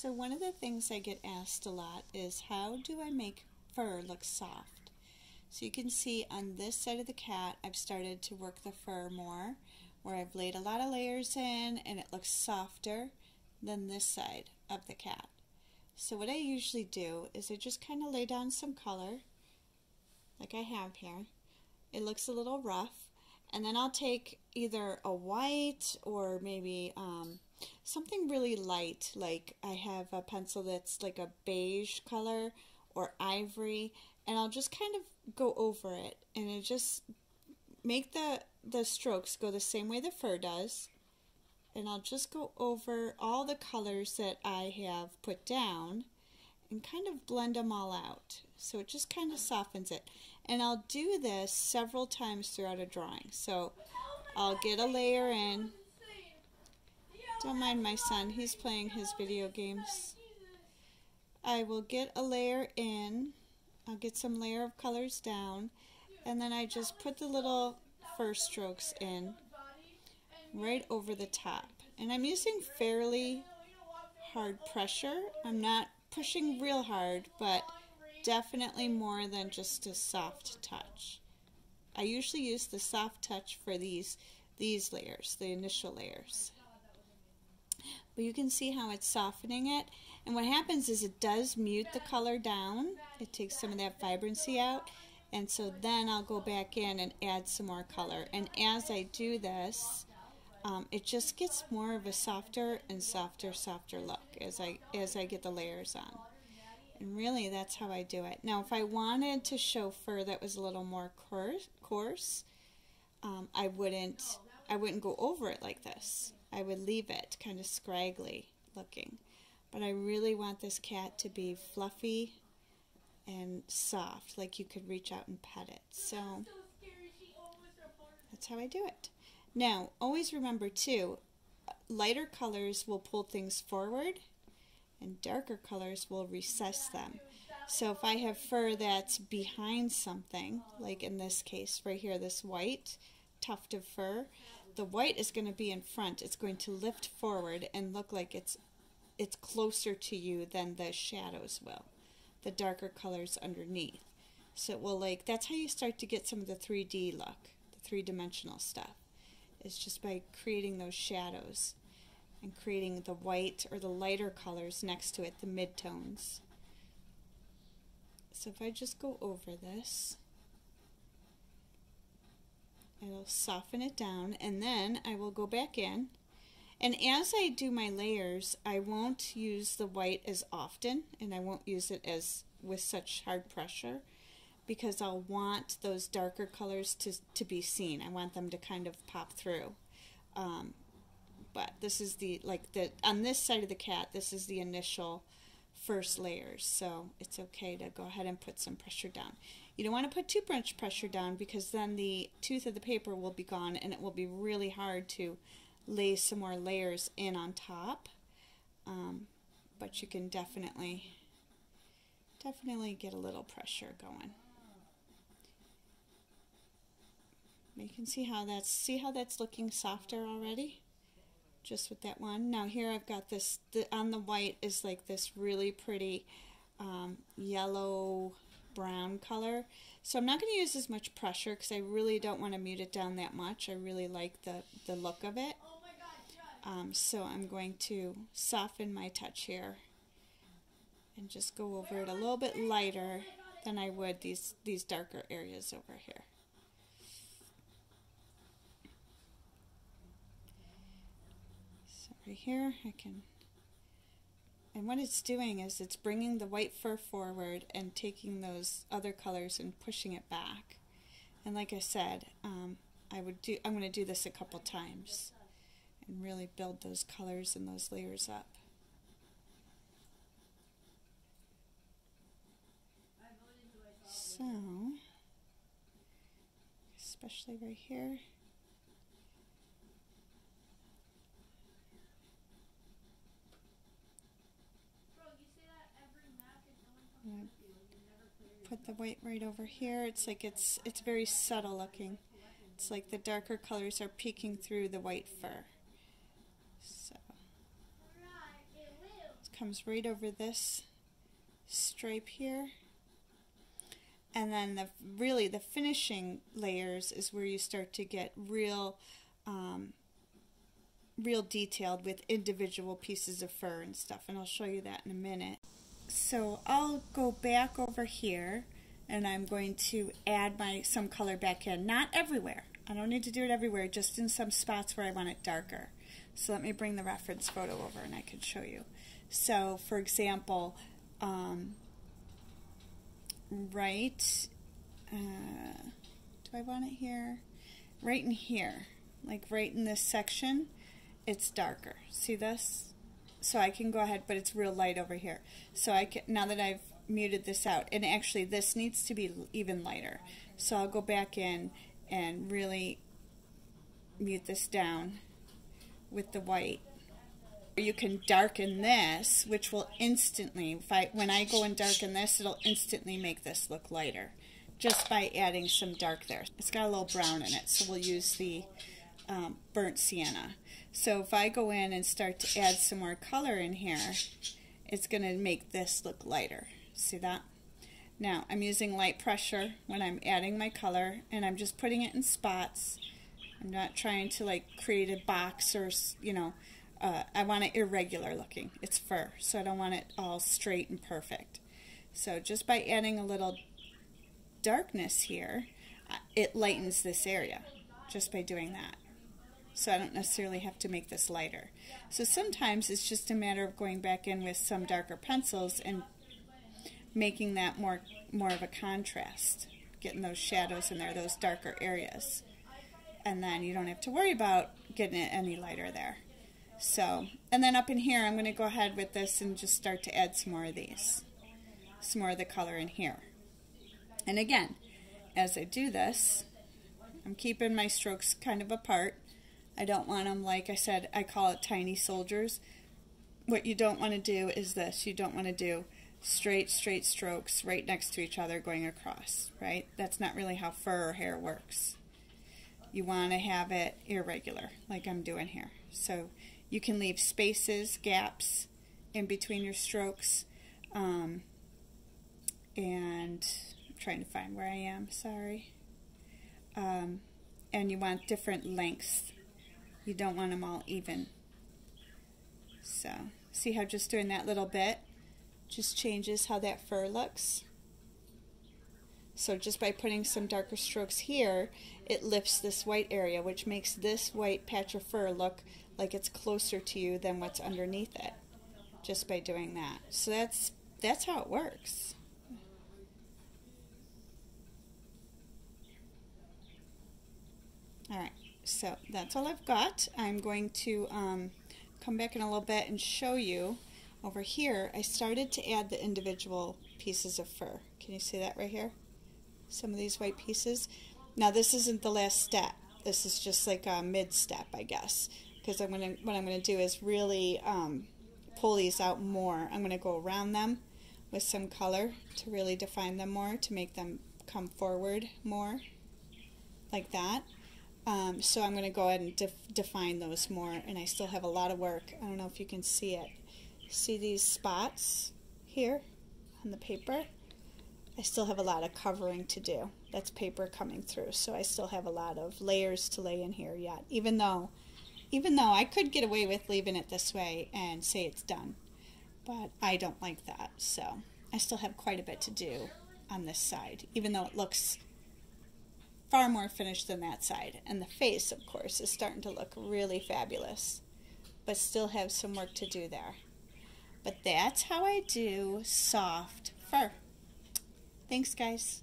So one of the things I get asked a lot is how do I make fur look soft? So you can see on this side of the cat I've started to work the fur more where I've laid a lot of layers in and it looks softer than this side of the cat. So what I usually do is I just kind of lay down some color like I have here. It looks a little rough and then I'll take either a white or maybe um, something really light like I have a pencil that's like a beige color or ivory and I'll just kind of go over it and it just make the the strokes go the same way the fur does and I'll just go over all the colors that I have put down and kind of blend them all out. So it just kind of softens it. And I'll do this several times throughout a drawing. So I'll get a layer in don't mind my son, he's playing his video games. I will get a layer in, I'll get some layer of colors down, and then I just put the little first strokes in right over the top. And I'm using fairly hard pressure. I'm not pushing real hard, but definitely more than just a soft touch. I usually use the soft touch for these these layers, the initial layers but you can see how it's softening it. And what happens is it does mute the color down. It takes some of that vibrancy out. And so then I'll go back in and add some more color. And as I do this, um, it just gets more of a softer and softer, softer look as I, as I get the layers on. And really, that's how I do it. Now, if I wanted to show fur that was a little more coarse, coarse um, I wouldn't I wouldn't go over it like this. I would leave it kind of scraggly looking. But I really want this cat to be fluffy and soft, like you could reach out and pet it. So that's how I do it. Now, always remember too, lighter colors will pull things forward and darker colors will recess them. So if I have fur that's behind something, like in this case right here, this white tuft of fur, the white is going to be in front. It's going to lift forward and look like it's it's closer to you than the shadows will, the darker colors underneath. So it will like that's how you start to get some of the 3D look, the three-dimensional stuff. It's just by creating those shadows and creating the white or the lighter colors next to it, the midtones. So if I just go over this, It'll soften it down and then I will go back in and as I do my layers I won't use the white as often and I won't use it as with such hard pressure because I'll want those darker colors to, to be seen. I want them to kind of pop through. Um, but this is the, like the, on this side of the cat, this is the initial first layers. So it's okay to go ahead and put some pressure down. You don't want to put too much pressure down because then the tooth of the paper will be gone and it will be really hard to lay some more layers in on top. Um, but you can definitely, definitely get a little pressure going. You can see how that's, see how that's looking softer already? Just with that one. Now here I've got this, the, on the white is like this really pretty um, yellow brown color. So I'm not going to use as much pressure because I really don't want to mute it down that much. I really like the, the look of it. Um, so I'm going to soften my touch here and just go over it a little bit lighter than I would these, these darker areas over here. Right here I can and what it's doing is it's bringing the white fur forward and taking those other colors and pushing it back. And like I said, um, I would do. I'm going to do this a couple times and really build those colors and those layers up. So, especially right here. Put the white right over here. It's like it's it's very subtle looking. It's like the darker colors are peeking through the white fur. So it comes right over this stripe here. And then the really the finishing layers is where you start to get real um, real detailed with individual pieces of fur and stuff and I'll show you that in a minute. So I'll go back over here and I'm going to add my some color back in. Not everywhere. I don't need to do it everywhere, just in some spots where I want it darker. So let me bring the reference photo over and I can show you. So for example, um, right, uh, do I want it here? Right in here, like right in this section, it's darker. See this? So I can go ahead, but it's real light over here. So I can, now that I've muted this out, and actually this needs to be even lighter. So I'll go back in and really mute this down with the white. You can darken this, which will instantly, if I, when I go and darken this, it'll instantly make this look lighter just by adding some dark there. It's got a little brown in it, so we'll use the um, burnt sienna. So if I go in and start to add some more color in here, it's going to make this look lighter. See that? Now I'm using light pressure when I'm adding my color and I'm just putting it in spots. I'm not trying to like create a box or, you know, uh, I want it irregular looking. It's fur, so I don't want it all straight and perfect. So just by adding a little darkness here, uh, it lightens this area just by doing that. So I don't necessarily have to make this lighter. So sometimes it's just a matter of going back in with some darker pencils and making that more more of a contrast, getting those shadows in there, those darker areas. And then you don't have to worry about getting it any lighter there. So, and then up in here, I'm going to go ahead with this and just start to add some more of these, some more of the color in here. And again, as I do this, I'm keeping my strokes kind of apart. I don't want them, like I said, I call it tiny soldiers. What you don't want to do is this. You don't want to do straight, straight strokes right next to each other going across, right? That's not really how fur or hair works. You want to have it irregular, like I'm doing here. So you can leave spaces, gaps in between your strokes. Um, and I'm trying to find where I am, sorry. Um, and you want different lengths. You don't want them all even. So, see how just doing that little bit just changes how that fur looks. So just by putting some darker strokes here, it lifts this white area, which makes this white patch of fur look like it's closer to you than what's underneath it, just by doing that. So that's, that's how it works. All right, so that's all I've got. I'm going to um, come back in a little bit and show you over here, I started to add the individual pieces of fur. Can you see that right here? Some of these white pieces. Now this isn't the last step. This is just like a mid-step, I guess. Because I'm gonna, what I'm going to do is really um, pull these out more. I'm going to go around them with some color to really define them more, to make them come forward more, like that. Um, so I'm going to go ahead and def define those more, and I still have a lot of work. I don't know if you can see it. See these spots here on the paper? I still have a lot of covering to do. That's paper coming through, so I still have a lot of layers to lay in here yet, even though even though I could get away with leaving it this way and say it's done. But I don't like that, so I still have quite a bit to do on this side, even though it looks far more finished than that side. And the face, of course, is starting to look really fabulous, but still have some work to do there. But that's how I do soft fur. Thanks, guys.